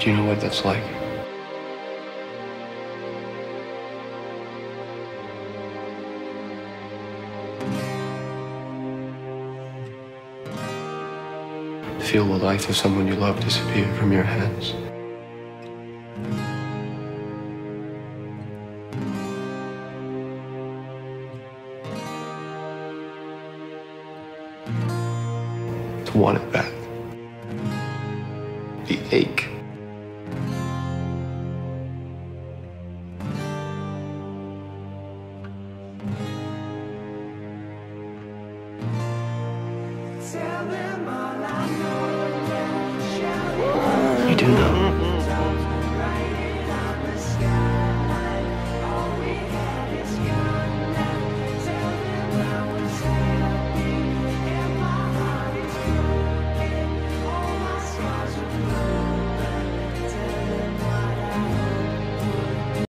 Do you know what that's like? Feel the life of someone you love disappear from your hands. To want it back. The ache. You do know.